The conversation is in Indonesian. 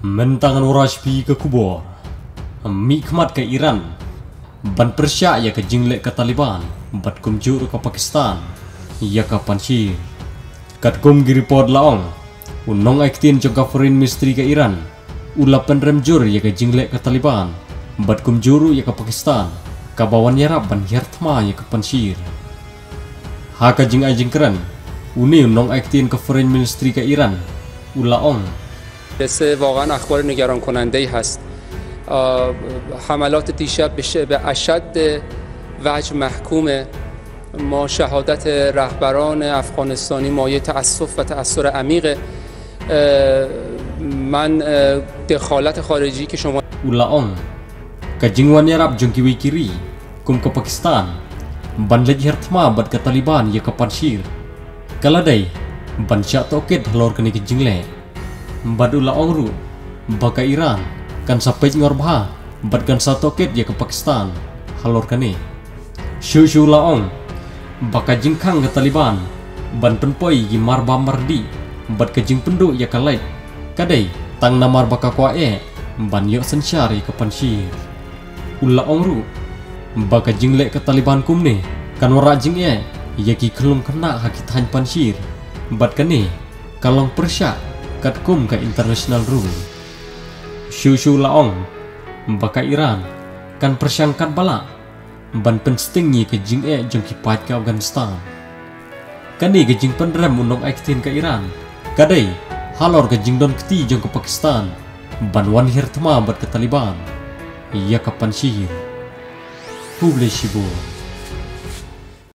Mentangan Rashbi ke Kubor Mikmat ke Iran. Ban Persia ya ke jinglek ke Taliban. Bat kumjur ke Pakistan. Ya ke Panshir Kat kum giripod laong. Unong aiktin foreign ministry ke Iran. Ula penremjur ya ke jinglek ke Taliban. Bat kumjuru ya ke Pakistan. Kabawan yarab ban hiertma ya ke Panshir Haka jing ajing keren. Uni unong aiktin ke foreign ministry ke Iran. Ula ong قصه واقعا اخبار نگران کننده ای هست حملات دیشب به اشد وجه محکومه ما شهادت رهبران افغانستانی مایه تأسف و تأثیر عمیقه اه، من دخالت خارجی که شما Ulaong Kajingwan yarab jongki kiri Kum ke Pakistan Ban lej hertma bad ke Taliban ya ke Panshir Kaladai Ban syak toket halor kini ke jingle Bad ulaong ru Baka Iran Kan sampai ngorbha Bad kan sa toket ya ke Pakistan. Halor kini Shu shu ulaong Baka jingkang ke Taliban Ban penpoi gi marba mardi Bad ke jing penduk ya ke laid Kadai Tang namar baka e Ban yok sensyari ke Panshir Ula ongru Baka jinglek ke Taliban kum ni Kan warak jing e Yaki kelum kena haki tahan Panshir Bat kani Kalong persyak Kat kum ke international rule Shu shu laong Baka Iran. Kan persyangkat bala. Ban penstingi ke jing e jong kipat ke Afghanistan. Kani ke jing penrem unong aiktin ke Iran. Kadai Halor ke jing don keti jong ke Pakistan. Ban wan hirtma bat ke Taliban. Kapan sihir. Publish